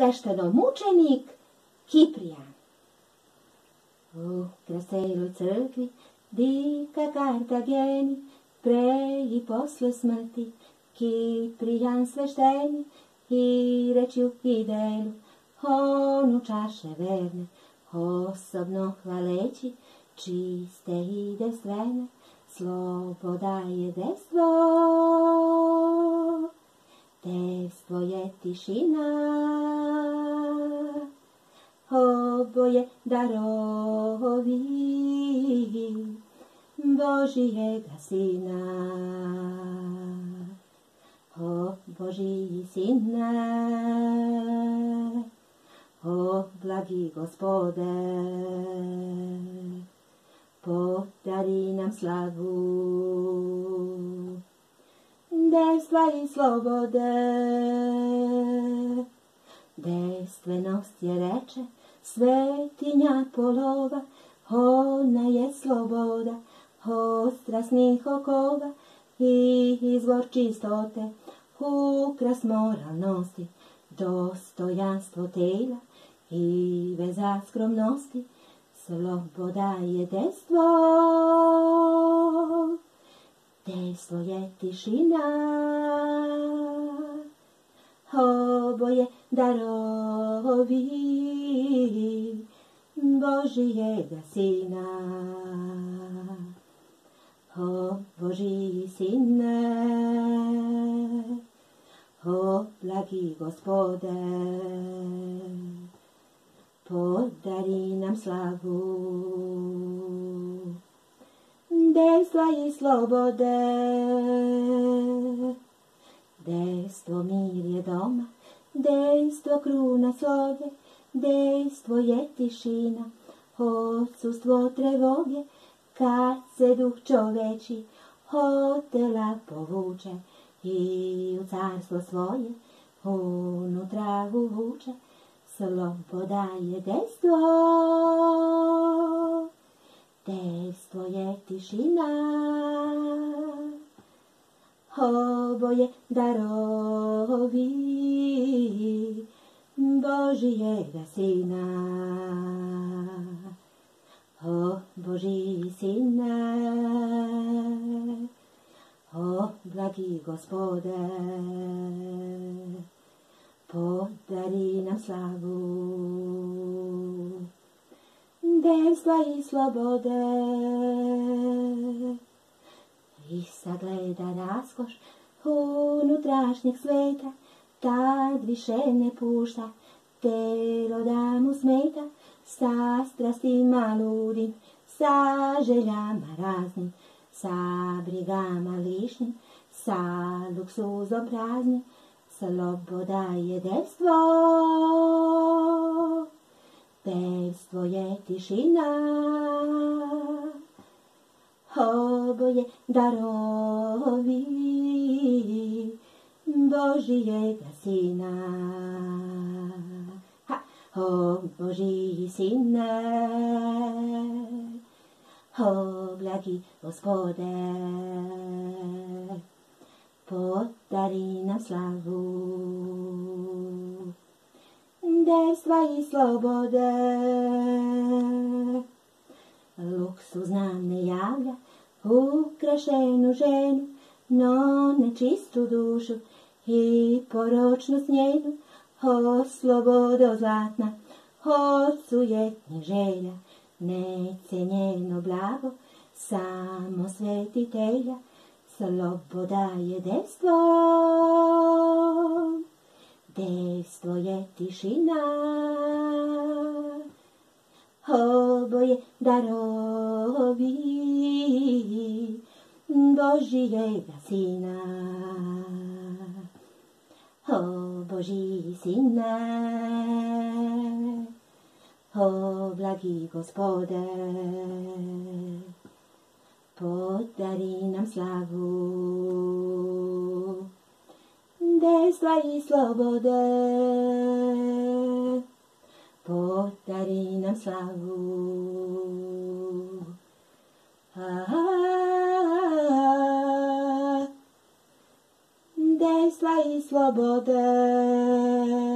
svešteno mučenik Kiprijan. U kraseloj crkvi dika Kartageni, pre i posle smrti, Kiprijan svešteni, i reću i delu, onu čaše verne, osobno hvaleći, čiste i destvene, sloboda je destvo, destvo je tišina, oboje darovi Božijega Sina. O Božiji Sine, o blagi Gospode, podari nam slavu, destva i slobode. Dejstvenost je reče, svetinja polova, ona je sloboda, od strasnih okova i izvor čistote, ukras moralnosti, dostojanstvo tela i veza skromnosti, sloboda je destvo, destvo je tišina, oboje darovi Božijega Sina. O Božiji Sine, o blagi Gospode, podari nam slavu, dejstva i slobode. Dejstvo mir je doma, dejstvo kruna sobe, dejstvo je tišina, odsustvo trevoge, kad se duh čoveči hotela povuče i u carstvo svoje unutra uvuče, sloboda je dejstvo, dejstvo je tišina, oboje darovi Božijega Sina. O Božiji Sine, o blagi Gospode, podari nam slavu, dejstva i slobode. I sagleda raskoš unutrašnjeg sveta, tad više ne pušta, telo da mu smeta, sa strastima ludim, sa željama raznim, sa brigama lišnim, sa luksuzom praznim, sloboda je dejstvo, dejstvo je tišina, oboje darovi Božijega Sina. O Boží Sine, o blagi Gospode, podari nam slavu, dejstva i slobode. Luksuz nam ne javlja ukrašenu ženu, no nečistu dušu i poročnost njenu, o slobodo zlatna, od sujetnih želja, necenjeno blago, samo svetitelja, sloboda je dejstvo, dejstvo je tišina, oboje darovi Božijega Sina. O Boží Sine, o blagý Gospode, podari nam slavu, dejstva i slobode, podari nam slavu. posla i slobode.